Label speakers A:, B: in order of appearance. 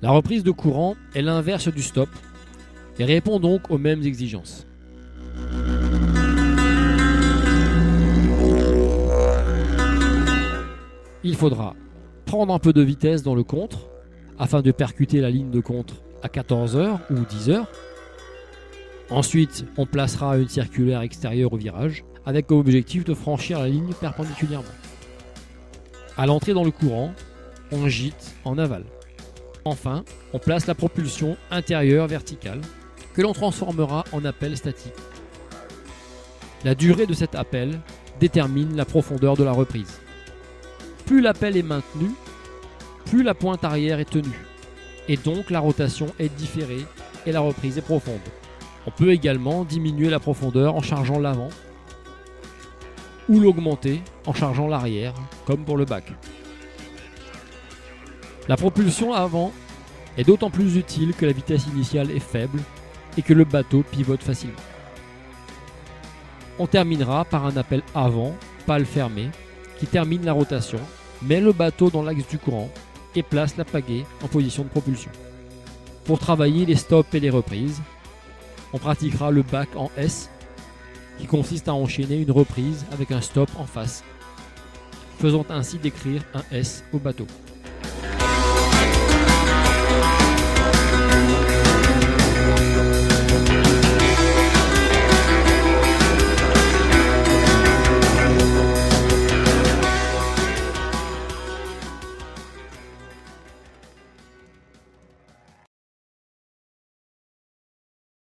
A: La reprise de courant est l'inverse du stop et répond donc aux mêmes exigences. Il faudra prendre un peu de vitesse dans le contre afin de percuter la ligne de contre à 14h ou 10h. Ensuite, on placera une circulaire extérieure au virage avec comme objectif de franchir la ligne perpendiculairement. À l'entrée dans le courant, on gîte en aval. Enfin, on place la propulsion intérieure verticale que l'on transformera en appel statique. La durée de cet appel détermine la profondeur de la reprise. Plus l'appel est maintenu, plus la pointe arrière est tenue, et donc la rotation est différée et la reprise est profonde. On peut également diminuer la profondeur en chargeant l'avant ou l'augmenter en chargeant l'arrière, comme pour le bac. La propulsion avant est d'autant plus utile que la vitesse initiale est faible et que le bateau pivote facilement. On terminera par un appel avant, pale fermée, qui termine la rotation, met le bateau dans l'axe du courant et place la pagaie en position de propulsion. Pour travailler les stops et les reprises, on pratiquera le bac en S, qui consiste à enchaîner une reprise avec un stop en face, faisant ainsi décrire un S au bateau.